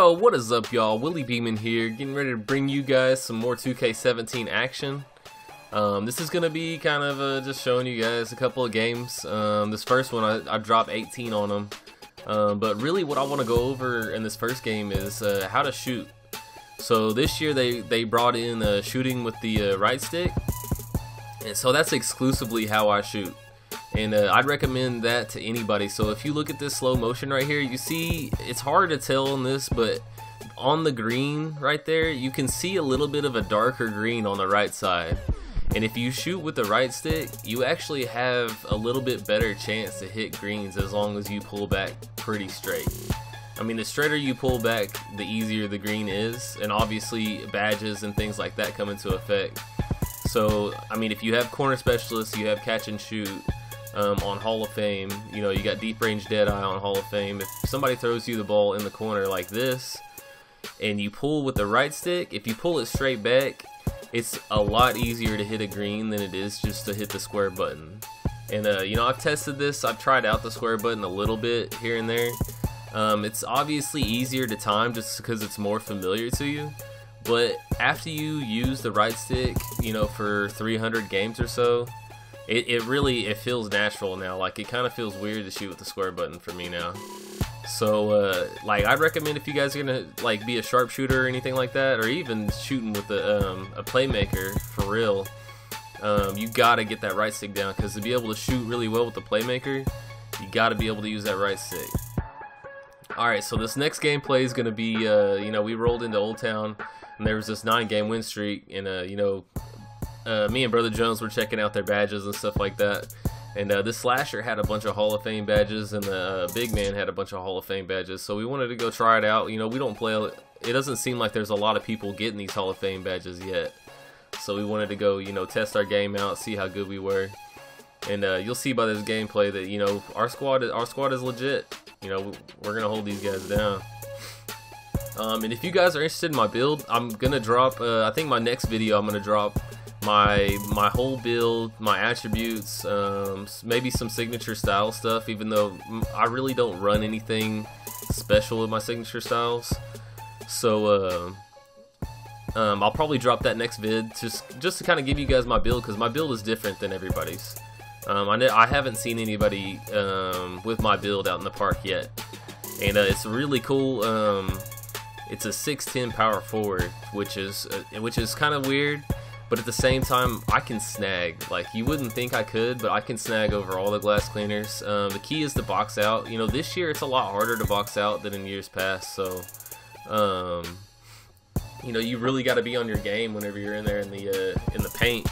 Yo, what is up y'all? Willie Beamon here, getting ready to bring you guys some more 2K17 action. Um, this is going to be kind of uh, just showing you guys a couple of games. Um, this first one, I, I dropped 18 on them. Um, but really what I want to go over in this first game is uh, how to shoot. So this year they, they brought in uh, shooting with the uh, right stick. And so that's exclusively how I shoot and uh, I'd recommend that to anybody. So if you look at this slow motion right here, you see it's hard to tell in this, but on the green right there, you can see a little bit of a darker green on the right side. And if you shoot with the right stick, you actually have a little bit better chance to hit greens as long as you pull back pretty straight. I mean, the straighter you pull back, the easier the green is, and obviously badges and things like that come into effect. So, I mean, if you have corner specialists, you have catch and shoot, um, on Hall of Fame. You know, you got deep range Deadeye on Hall of Fame. If somebody throws you the ball in the corner like this, and you pull with the right stick, if you pull it straight back, it's a lot easier to hit a green than it is just to hit the square button. And, uh, you know, I've tested this. I've tried out the square button a little bit here and there. Um, it's obviously easier to time just because it's more familiar to you. But after you use the right stick, you know, for 300 games or so, it, it really it feels natural now. Like it kind of feels weird to shoot with the square button for me now. So uh, like I'd recommend if you guys are gonna like be a sharpshooter or anything like that or even shooting with a, um, a playmaker for real um, you gotta get that right stick down. Because to be able to shoot really well with the playmaker you gotta be able to use that right stick. Alright, so this next gameplay is going to be, uh, you know, we rolled into Old Town, and there was this nine-game win streak, and, uh, you know, uh, me and Brother Jones were checking out their badges and stuff like that. And uh, this slasher had a bunch of Hall of Fame badges, and the uh, big man had a bunch of Hall of Fame badges. So we wanted to go try it out. You know, we don't play. It doesn't seem like there's a lot of people getting these Hall of Fame badges yet. So we wanted to go, you know, test our game out, see how good we were. And uh, you'll see by this gameplay that you know our squad, our squad is legit. You know, we're gonna hold these guys down. Um, and if you guys are interested in my build, I'm gonna drop. Uh, I think my next video I'm gonna drop my my whole build, my attributes, um, maybe some signature style stuff. Even though I really don't run anything special with my signature styles, so uh, um, I'll probably drop that next vid just just to kind of give you guys my build because my build is different than everybody's. Um, I, I haven't seen anybody um, with my build out in the park yet, and uh, it's really cool. Um, it's a 6'10 power forward, which is uh, which is kind of weird but at the same time, I can snag. Like, you wouldn't think I could, but I can snag over all the glass cleaners. Um, the key is to box out. You know, this year it's a lot harder to box out than in years past, so, um, you know, you really got to be on your game whenever you're in there in the, uh, in the paint.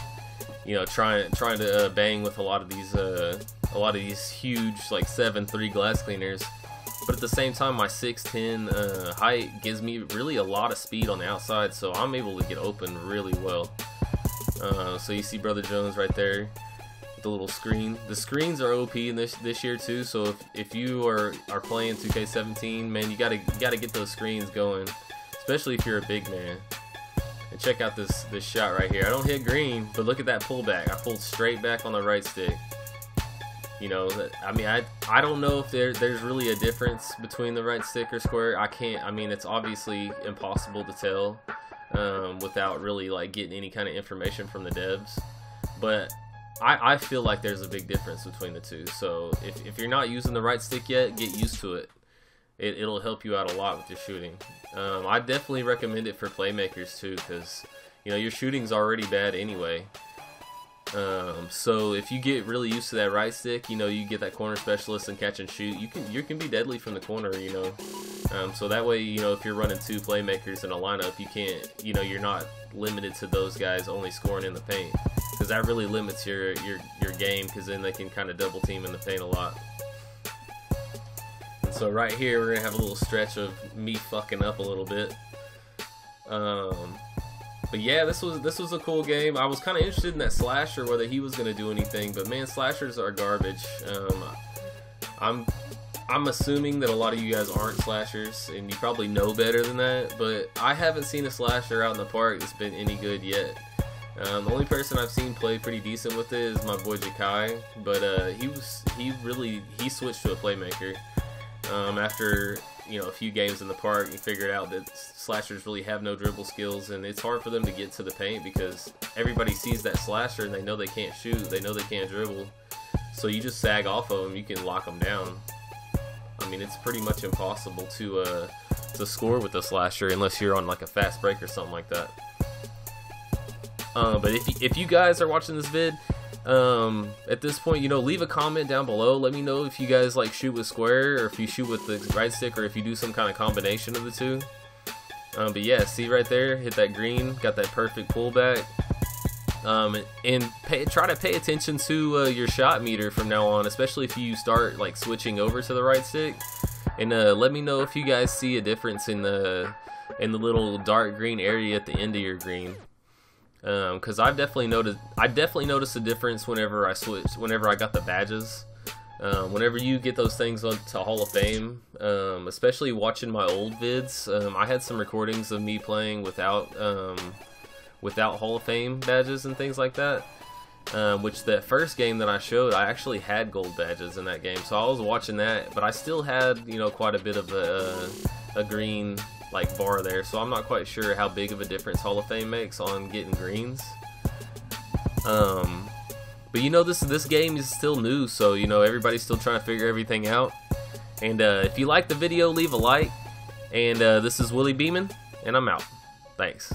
You know, trying trying to uh, bang with a lot of these uh, a lot of these huge like seven three glass cleaners but at the same time my 6'10 uh, height gives me really a lot of speed on the outside so I'm able to get open really well uh, so you see Brother Jones right there, the little screen. The screens are OP in this this year too. So if, if you are are playing 2K17, man, you gotta you gotta get those screens going, especially if you're a big man. And check out this this shot right here. I don't hit green, but look at that pullback. I pulled straight back on the right stick. You know, I mean, I I don't know if there there's really a difference between the right stick or square. I can't. I mean, it's obviously impossible to tell um, without really like getting any kind of information from the devs. But I, I feel like there's a big difference between the two. So if, if you're not using the right stick yet, get used to it. it it'll help you out a lot with your shooting. Um, I definitely recommend it for playmakers too, because you know your shooting's already bad anyway. Um, so if you get really used to that right stick, you know you get that corner specialist and catch and shoot. You can you can be deadly from the corner, you know. Um, so that way, you know, if you're running two playmakers in a lineup, you can't, you know, you're not limited to those guys only scoring in the paint because that really limits your your your game because then they can kind of double team in the paint a lot. And so right here, we're gonna have a little stretch of me fucking up a little bit. Um, but yeah, this was this was a cool game. I was kind of interested in that slasher, whether he was gonna do anything. But man, slashers are garbage. Um, I'm I'm assuming that a lot of you guys aren't slashers, and you probably know better than that. But I haven't seen a slasher out in the park that's been any good yet. Um, the only person I've seen play pretty decent with it is my boy Jakai, but uh, he was he really he switched to a playmaker um, after you know a few games in the park, you figured out that slashers really have no dribble skills, and it's hard for them to get to the paint because everybody sees that slasher and they know they can't shoot, they know they can't dribble, so you just sag off of them, you can lock them down. I mean, it's pretty much impossible to uh, to score with a slasher unless you're on like a fast break or something like that. Uh, but if if you guys are watching this vid um, at this point, you know, leave a comment down below. Let me know if you guys like shoot with square or if you shoot with the right stick or if you do some kind of combination of the two. Um, but yeah, see right there, hit that green, got that perfect pullback. Um, and pay, try to pay attention to uh, your shot meter from now on, especially if you start like switching over to the right stick. And uh, let me know if you guys see a difference in the in the little dark green area at the end of your green because um, I've definitely noticed I definitely noticed a difference whenever I switched whenever I got the badges. Um, whenever you get those things on to Hall of Fame, um, especially watching my old vids, um, I had some recordings of me playing without um, without Hall of Fame badges and things like that. Um, which that first game that I showed, I actually had gold badges in that game, so I was watching that, but I still had you know quite a bit of a, a green like bar there, so I'm not quite sure how big of a difference Hall of Fame makes on getting greens. Um, but you know this this game is still new, so you know everybody's still trying to figure everything out. And uh, if you like the video, leave a like. And uh, this is Willie Beamon, and I'm out. Thanks.